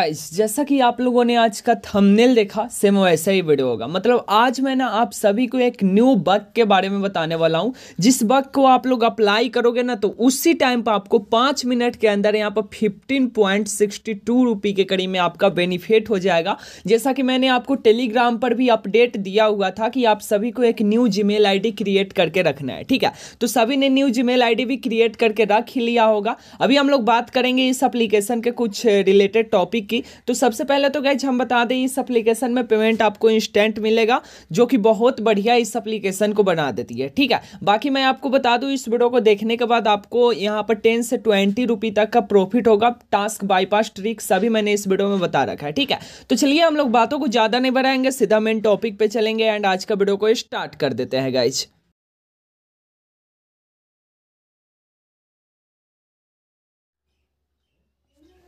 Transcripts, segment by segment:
जैसा कि आप लोगों ने आज का थंबनेल देखा सेम वैसा ही वीडियो होगा। मतलब आज मैं ना आप सभी को एक न्यू बग के बारे में बताने वाला हूँ। जिस बग को आप लोग अप्लाई करोगे ना तो उसी टाइम पर आपको पाँच मिनट के अंदर यहाँ पर fifteen point sixty two rupee के करीब में आपका बेनिफिट हो जाएगा। जैसा कि मैंने आपको टेलीग्राम पर भी अपडेट दिया हुआ था कि आप सभी को एक न्यू जी मेल क्रिएट करके रखना है, ठीक है? तो सभी ने न्यू जी मेल भी क्रिएट करके रख लिया होगा। अभी हम लोग बात करेंगे इस अप्लीकेशन के कुछ रिलेटेड टॉपिक की। तो सबसे पहले तो गैज हम बता दें, इस एप्लीकेशन में पेमेंट आपको इंस्टेंट मिलेगा, जो कि बहुत बढ़िया इस एप्लीकेशन को बना देती है, ठीक है? बाकी मैं आपको बता दूँ, इस वीडियो को देखने के बाद आपको यहाँ पर टेन से ट्वेंटी रुपी तक का प्रॉफिट होगा। टास्क बाईपास ट्रिक सभी मैंने इस वीडियो में बता रखा है, ठीक है? तो चलिए हम लोग बातों को ज़्यादा नहीं बढ़ाएँगे, सीधा मेन टॉपिक पे चलेंगे एंड आज का वीडियो को स्टार्ट कर देते हैं गाइज़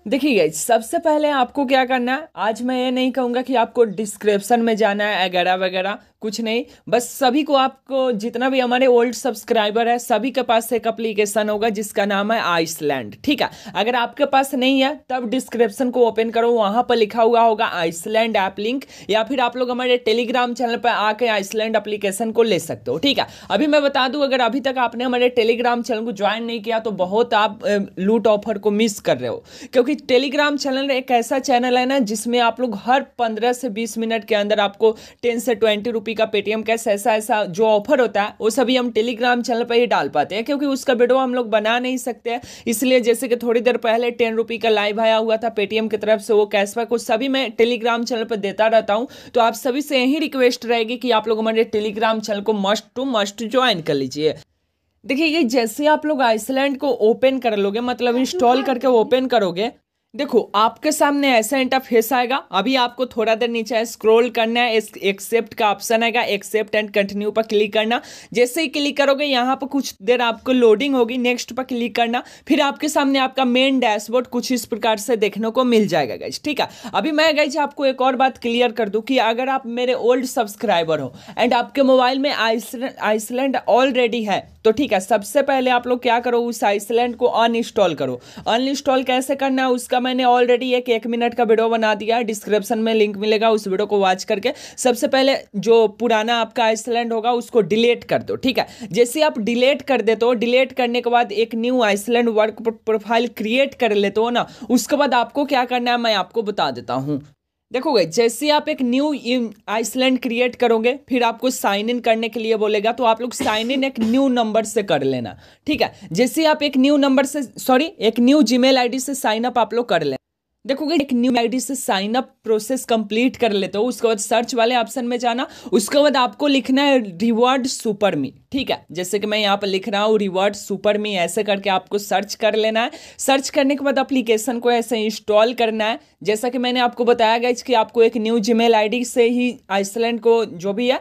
देखिए सबसे पहले आपको क्या करना है? आज मैं ये नहीं कहूँगा कि आपको डिस्क्रिप्शन में जाना है वगैरह वगैरह कुछ नहीं। बस सभी को आपको जितना भी हमारे ओल्ड सब्सक्राइबर है, सभी के पास एक अप्लीकेशन होगा जिसका नाम है आइसलैंड ठीक है? अगर आपके पास नहीं है, तब डिस्क्रिप्शन को ओपन करो, वहाँ पर लिखा हुआ होगा आइसलैंड ऐप लिंक या फिर आप लोग हमारे टेलीग्राम चैनल पर आके आइसलैंड अप्लीकेशन को ले सकते हो, ठीक है? अभी मैं बता दूँ, अगर अभी तक आपने हमारे टेलीग्राम चैनल को ज्वाइन नहीं किया तो बहुत आप लूट ऑफ़र को मिस कर रहे हो। क्योंकि टेलीग्राम चैनल एक ऐसा चैनल है ना, जिसमें आप लोग हर पंद्रह से बीस मिनट के अंदर आपको टेन से ट्वेंटी रुपी का पेटीएम कैश ऐसा ऐसा जो ऑफ़र होता है वो सभी हम टेलीग्राम चैनल पर ही डाल पाते हैं क्योंकि उसका वीडियो हम लोग बना नहीं सकते हैं। इसलिए जैसे कि थोड़ी देर पहले टेन रुपी का लाइव आया हुआ था पेटीएम की तरफ़ से वो कैशबैक वो सभी मैं टेलीग्राम चैनल पर देता रहता हूँ। तो आप सभी से यही रिक्वेस्ट रहेगी कि आप लोग हमारे टेलीग्राम चैनल को मस्ट टू मस्ट ज्वाइन कर लीजिए। देखिए ये जैसे आप लोग आइसलैंड को ओपन कर लोगे मतलब इंस्टॉल करके ओपन करोगे देखो, आपके सामने ऐसा इंटरफेस आएगा। अभी आपको थोड़ा देर नीचे स्क्रॉल करना है एक्सेप्ट का ऑप्शन आएगा एक्सेप्ट एंड कंटिन्यू पर क्लिक करना। जैसे ही क्लिक करोगे, यहाँ पर कुछ देर आपको लोडिंग होगी नेक्स्ट पर क्लिक करना। फिर आपके सामने आपका मेन डैशबोर्ड कुछ इस प्रकार से देखने को मिल जाएगा गाइज़ ठीक है? अभी मैं गाइज़ आपको एक और बात क्लियर कर दूँ कि अगर आप मेरे ओल्ड सब्सक्राइबर हो एंड आपके मोबाइल में आइसलैंड ऑलरेडी है तो ठीक है, सबसे पहले आप लोग क्या करो, उस आइसलैंड को अनइंस्टॉल करो। अनइंस्टॉल कैसे करना है, उसका मैंने ऑलरेडी एक एक मिनट का वीडियो बना दिया। है डिस्क्रिप्शन में लिंक मिलेगा, उस वीडियो को वॉच करके। सबसे पहले जो पुराना आपका आइसलैंड होगा, उसको डिलीट कर दो, ठीक है? जैसे आप डिलीट कर देते हो डिलीट करने के बाद एक new Island work profile create कर लेते हो ना, उसके बाद आपको क्या करना है, मैं आपको बता देता हूँ। देखोगे, जैसे आप एक न्यू आइसलैंड क्रिएट करोगे, फिर आपको साइन इन करने के लिए बोलेगा तो आप लोग साइन इन एक न्यू नंबर से कर लेना। ठीक है? जैसे आप एक न्यू नंबर से सॉरी एक न्यू जीमेल आईडी से साइन अप आप लोग कर लेना देखोगे, एक न्यू आईडी से साइन अप प्रोसेस कंप्लीट कर लेते हो, उसके बाद सर्च वाले ऑप्शन में जाना, उसके बाद आपको लिखना है रिवॉर्ड सुपर मी ठीक है, जैसे कि मैं यहाँ पर लिख रहा हूँ रिवॉर्ड सुपर मी ऐसे करके आपको सर्च कर लेना है। सर्च करने के बाद अप्लीकेशन को ऐसे इंस्टॉल करना है। जैसा कि मैंने आपको बताया गया कि आपको एक न्यू जीमेल आईडी से ही आइसलैंड को जो भी है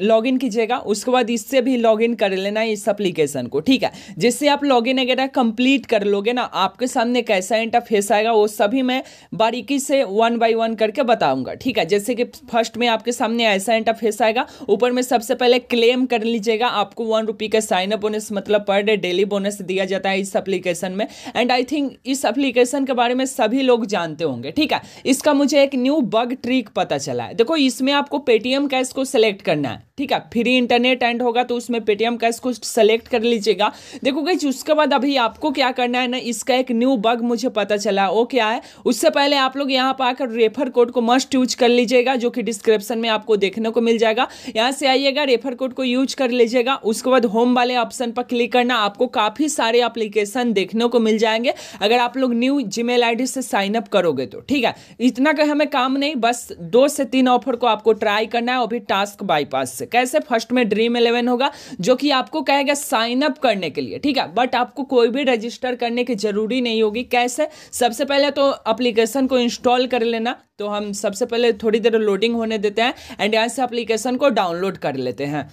लॉगिन कीजिएगा। उसके बाद इससे भी लॉगिन कर लेना है इस अप्लीकेशन को, ठीक है? जिससे आप लॉगिन वगैरह कंप्लीट कर लोगे ना, आपके सामने कैसा इंटरफेस आएगा, वो सभी मैं बारीकी से वन बाई वन करके बताऊँगा, ठीक है? जैसे कि फ़र्स्ट में आपके सामने ऐसा इंटरफेस आएगा, ऊपर में सबसे पहले क्लेम कर लीजिएगा। आपको वन रुपी का साइन अप बोनस मतलब पर डे डेली बोनस दिया जाता है इस एप्लीकेशन में। एंड आई थिंक इस एप्लीकेशन के बारे में सभी लोग जानते होंगे, ठीक है? इसका मुझे एक न्यू बग ट्रिक पता चला है। देखो, इसमें आपको पेटीएम कैश को सिलेक्ट करना है, ठीक है? फ्री इंटरनेट एंड होगा तो उसमें पेटीएम कैश को सेलेक्ट कर लीजिएगा। देखो गई उसके बाद अभी आपको क्या करना है ना, इसका एक न्यू बग मुझे पता चला वो क्या है? उससे पहले आप लोग यहाँ पर आकर रेफर कोड को मस्ट यूज़ कर लीजिएगा, जो कि डिस्क्रिप्शन में आपको देखने को मिल जाएगा। यहाँ से आइएगा रेफर कोड को यूज़ कर लीजिएगा। उसके बाद होम वाले ऑप्शन पर क्लिक करना। आपको काफ़ी सारे एप्लीकेशन देखने को मिल जाएँगे। अगर आप लोग न्यू जीमेल आईडी से साइन अप करोगे तो ठीक है? इतना का हमें काम नहीं, बस दो से तीन ऑफ़र को आपको ट्राई करना है और भी टास्क बाईपास से। कैसे? फ़र्स्ट में ड्रीम इलेवन होगा, जो कि आपको कहेगा साइन अप करने के लिए, ठीक है? बट आपको कोई भी रजिस्टर करने की ज़रूरी नहीं होगी। कैसे? सबसे पहले तो अप्लीकेशन को इंस्टॉल कर लेना। तो हम सबसे पहले थोड़ी देर लोडिंग होने देते हैं एंड यहाँ से अप्लीकेशन को डाउनलोड कर लेते हैं।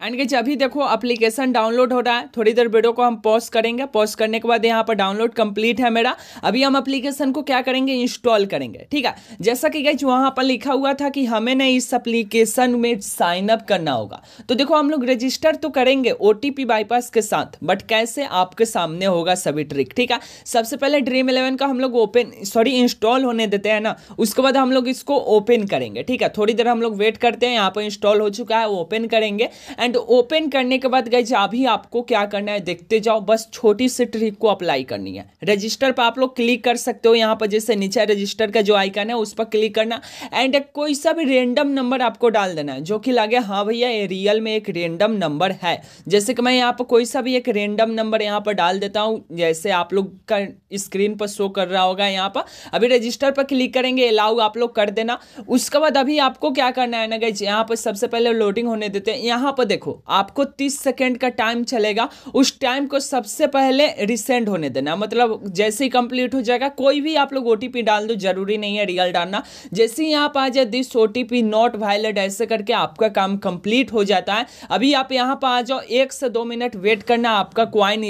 एंड गई अभी देखो एप्लीकेशन डाउनलोड हो रहा है। थोड़ी देर वीडियो को हम पॉज करेंगे। पॉज करने के बाद यहाँ पर डाउनलोड कंप्लीट है मेरा। अभी हम एप्लीकेशन को क्या करेंगे? इंस्टॉल करेंगे। ठीक है? जैसा कि गई वहाँ पर लिखा हुआ था कि हमें ना इस एप्लीकेशन में साइन अप करना होगा। तो देखो, हम लोग रजिस्टर तो करेंगे ओटीपी बाईपास के साथ बट कैसे? आपके सामने होगा सभी ट्रिक ठीक है? सबसे पहले ड्रीम इलेवन का हम लोग ओपन सॉरी इंस्टॉल होने देते हैं ना। उसके बाद हम लोग इसको ओपन करेंगे। ठीक है? थोड़ी देर हम लोग वेट करते हैं। यहाँ पर इंस्टॉल हो चुका है ओपन करेंगे। एंड ओपन करने के बाद गई अभी आपको क्या करना है, देखते जाओ, बस छोटी सी ट्रिक को अप्लाई करनी है। रजिस्टर पर आप लोग क्लिक कर सकते हो, यहाँ पर जैसे नीचे रजिस्टर का जो आइकन है, उस पर क्लिक करना। एंड कोई सा भी रेंडम नंबर आपको डाल देना है, जो कि लगे हाँ भैया, ये रियल में एक रेंडम नंबर है। जैसे कि मैं यहाँ पर कोई सा भी एक रेंडम नंबर यहाँ पर डाल देता हूँ, जैसे आप लोग का स्क्रीन पर शो कर रहा होगा यहाँ पर। अभी रजिस्टर पर क्लिक करेंगे अलाउ आप लोग कर देना। उसके बाद अभी आपको क्या करना है ना गई यहाँ पर सबसे पहले लोडिंग होने देते हैं। यहाँ पर देखो, आपको 30 सेकेंड का टाइम चलेगा। उस टाइम को सबसे पहले रिसेंड होने देना। मतलब जैसे ही कंप्लीट हो जाएगा, कोई भी आप लोग ओटीपी डाल दो, ज़रूरी नहीं है रियल डालना। जैसे ही आप आ जाए दिस ओटीपी नॉट वायलेट ऐसे करके आपका काम कंप्लीट हो जाता है। अभी आप यहाँ पर आ जाओ, एक से दो मिनट वेट करना, आपका क्वाइन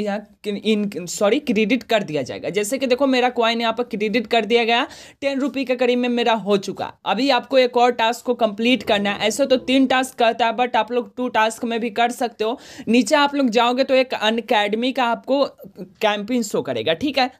इन सॉरी क्रेडिट कर दिया जाएगा। जैसे कि देखो, मेरा क्वाइन यहाँ पर क्रेडिट कर दिया गया टेन रुपी के करीब में मेरा हो चुका। अभी आपको एक और टास्क को कंप्लीट करना है। ऐसे तो तीन टास्क करता है बट आप लोग टू टास्क में भी कर सकते हो। नीचे आप लोग जाओगे तो एक अनकेडमी का आपको कैंपिंग शो करेगा, ठीक है?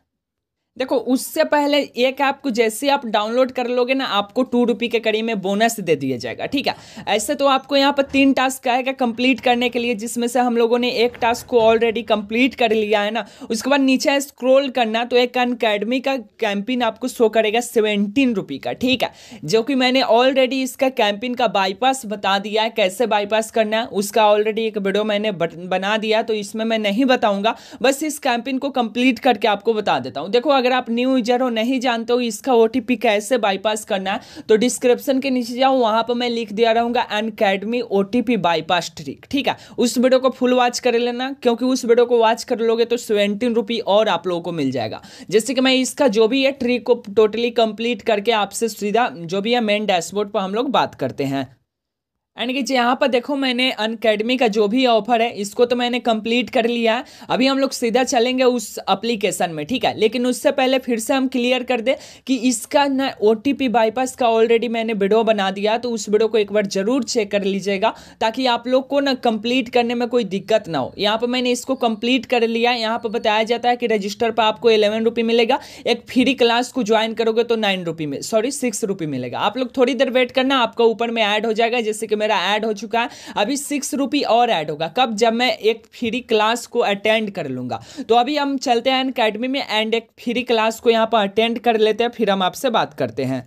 देखो, उससे पहले एक ऐप को जैसे आप डाउनलोड कर लोगे ना, आपको टू रुपी के करीब में बोनस दे दिया जाएगा, ठीक है? ऐसे तो आपको यहाँ पर तीन टास्क आएगा कंप्लीट करने के लिए, जिसमें से हम लोगों ने एक टास्क को ऑलरेडी कंप्लीट कर लिया है ना। उसके बाद नीचे स्क्रोल करना तो एक अनकेडमी का कैंपिन आपको शो करेगा सेवेंटीन रुपी का, ठीक है? जो कि मैंने ऑलरेडी इसका कैंपिन का बाईपास बता दिया है, कैसे बाईपास करना है, उसका ऑलरेडी एक वीडियो मैंने बना दिया तो इसमें मैं नहीं बताऊँगा। बस इस कैंपिन को कंप्लीट करके आपको बता देता हूँ। देखो अगर आप न्यू यूज़र हो, नहीं जानते हो इसका ओटीपी कैसे बाईपास करना है तो डिस्क्रिप्शन के नीचे जाओ, वहाँ पर मैं लिख दिया रहूँगा अनकेडमी ओ बाईपास ट्रिक ठीक है? उस वीडियो को फुल वॉच कर लेना, क्योंकि उस वीडियो को वॉच कर लोगे तो सेवेंटीन रुपी और आप लोगों को मिल जाएगा। जैसे कि मैं इसका जो भी है ट्रिक को टोटली कंप्लीट करके आपसे सीधा, जो भी है मेन डैशबोर्ड पर हम लोग बात करते हैं। एंड कि यहाँ पर देखो मैंने अनकेडमी का जो भी ऑफ़र है, इसको तो मैंने कंप्लीट कर लिया है। अभी हम लोग सीधा चलेंगे उस एप्लीकेशन में, ठीक है? लेकिन उससे पहले फिर से हम क्लियर कर दे कि इसका ना ओटीपी बाईपास का ऑलरेडी मैंने वीडियो बना दिया तो उस वीडियो को एक बार ज़रूर चेक कर लीजिएगा, ताकि आप लोग को ना कंप्लीट करने में कोई दिक्कत ना हो। यहाँ पर मैंने इसको कंप्लीट कर लिया यहाँ पर बताया जाता है कि रजिस्टर पर आपको इलेवन रुपी मिलेगा, एक फ्री क्लास को ज्वाइन करोगे तो नाइन रुपी में सॉरी सिक्स रुपी मिलेगा। आप लोग थोड़ी देर वेट करना, आपका ऊपर में ऐड हो जाएगा, जैसे कि मेरा ऐड हो चुका है। अभी सिक्स रुपी और ऐड होगा। कब? जब मैं एक फ्री क्लास को अटेंड कर लूँगा। तो अभी हम चलते हैं अकेडमी में एंड एक फ्री क्लास को यहाँ पर अटेंड कर लेते हैं, फिर हम आपसे बात करते हैं।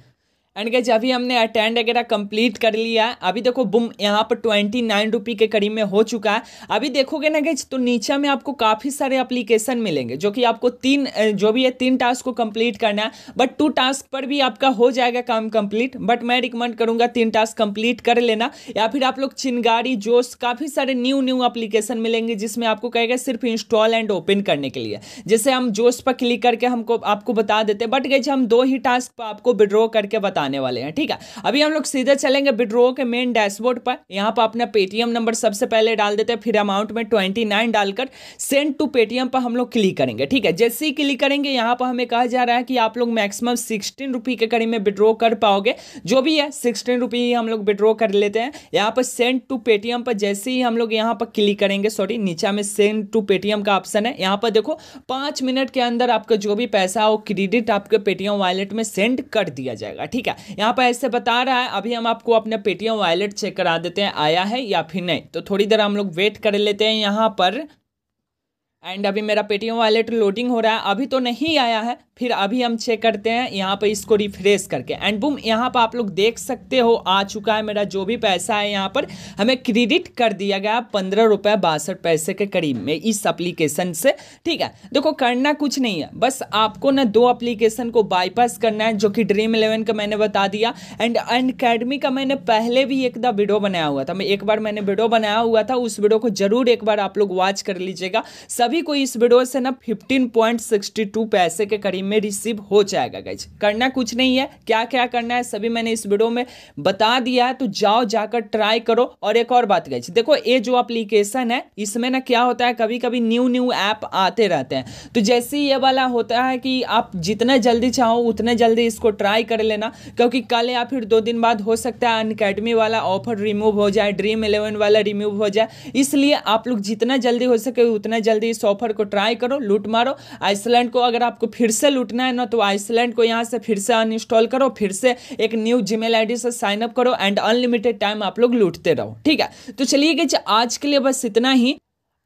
एंड गज अभी हमने अटेंड वगैरह कंप्लीट कर लिया। है अभी देखो बुम यहाँ पर ट्वेंटी नाइन रुपी के करीब में हो चुका। है अभी देखोगे ना गज तो नीचे में आपको काफ़ी सारे एप्लीकेशन मिलेंगे, जो कि आपको तीन जो भी है, तीन टास्क को कंप्लीट करना है। बट टू टास्क पर भी आपका हो जाएगा काम कंप्लीट बट मैं रिकमेंड करूँगा तीन टास्क कंप्लीट कर लेना। या फिर आप लोग चिंगारी, जोश, काफ़ी सारे न्यू न्यू एप्लीकेशन मिलेंगे, जिसमें आपको कहेगा सिर्फ़ इंस्टॉल एंड ओपन करने के लिए। जैसे हम जोश पर क्लिक करके हमको, आपको बता देते बट गज हम दो ही टास्क पर आपको विड्रॉ करके बताने आने वाले हैं, ठीक है? अभी हम लोग सीधे चलेंगे विड्रो के मेन डैशबोर्ड पर। यहाँ पर अपना पेटीएम नंबर सबसे पहले डाल देते हैं, फिर अमाउंट में ट्वेंटी नाइन डालकर सेंड टू पेटीएम पर हम लोग क्लिक करेंगे, ठीक है? जैसे ही क्लिक करेंगे, यहाँ पर हमें कहा जा रहा है कि आप लोग मैक्सिमम सिक्सटीन रुपी के करीब में विड्रॉ कर पाओगे। जो भी है सिक्सटीन रुपी ही हम लोग विड्रॉ कर लेते हैं। यहाँ पर सेंड टू पेटीएम पर जैसे ही हम लोग यहाँ पर क्लिक करेंगे सॉरी नीचा में सेंड टू पेटीएम का ऑप्शन है। यहाँ पर देखो, पाँच मिनट के अंदर आपका जो भी पैसा हो क्रेडिट आपके पेटीएम वॉलेट में सेंड कर दिया जाएगा, ठीक है? यहाँ पर ऐसे बता रहा है, अभी हम आपको अपने पेटीएम वॉलेट चेक करा देते हैं, आया है या फिर नहीं। तो थोड़ी देर हम लोग वेट कर लेते हैं यहाँ पर। एंड अभी मेरा पेटीएम वॉलेट लोडिंग हो रहा है, अभी तो नहीं आया है, फिर अभी हम चेक करते हैं, यहाँ पर इसको रिफ्रेश करके। एंड बुम यहाँ पर आप लोग देख सकते हो, आ चुका है मेरा जो भी पैसा है यहाँ पर, हमें क्रेडिट कर दिया गया पंद्रह रुपये बासठ पैसे के करीब में इस एप्लीकेशन से। ठीक है, देखो करना कुछ नहीं है, बस आपको ना दो एप्लीकेशन को बाईपास करना है, जो कि ड्रीम इलेवन का मैंने बता दिया। एंड अनकेडमी का मैंने पहले भी एक दा वीडियो बनाया हुआ था। मैं एक बार मैंने वीडियो बनाया हुआ था, उस वीडियो को ज़रूर एक बार आप लोग वॉच कर लीजिएगा। सब सभी को इस वीडियो से ना फिफ्टीन पॉइंट सिक्सटी टू पैसे के करीब में रिसीव हो जाएगा गाइज़ करना कुछ नहीं है। क्या क्या करना है, सभी मैंने इस वीडियो में बता दिया है। तो जाओ, जाकर ट्राई करो। और एक और बात गाइज़ देखो, ये जो एप्लीकेशन है, इसमें ना क्या होता है कभी कभी न्यू न्यू ऐप आते रहते हैं। तो जैसे ही ये वाला होता है कि आप जितना जल्दी चाहो, उतना जल्दी इसको ट्राई कर लेना। क्योंकि कल या फिर दो दिन बाद हो सकता है अनकेडमी वाला ऑफ़र रिमूव हो जाए ड्रीम इलेवन वाला रिमूव हो जाए। इसलिए आप लोग जितना जल्दी हो सके, उतना जल्दी इस ऑफ़र को ट्राई करो, लूट मारो। आइसलैंड को अगर आपको फिर से लूटना है ना तो आइसलैंड को यहाँ से फिर से अनइंस्टॉल करो, फिर से एक न्यू जीमेल आईडी से साइन अप करो एंड अनलिमिटेड टाइम आप लोग लूटते रहो। ठीक है? तो चलिए आज के लिए बस इतना ही।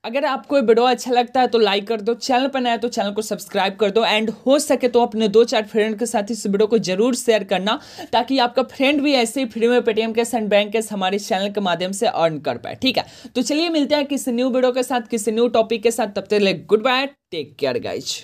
अगर आपको वीडियो अच्छा लगता है तो लाइक कर दो चैनल पर नया तो चैनल को सब्सक्राइब कर दो एंड हो सके तो अपने दो चार फ्रेंड के साथ इस वीडियो को ज़रूर शेयर करना, ताकि आपका फ्रेंड भी ऐसे ही फ्री में Paytm cash and bank cash हमारे चैनल के माध्यम से अर्न कर पाए, ठीक है? तो चलिए मिलते हैं किसी न्यू वीडियो के साथ, किसी न्यू टॉपिक के साथ, तब तक good bye take care guys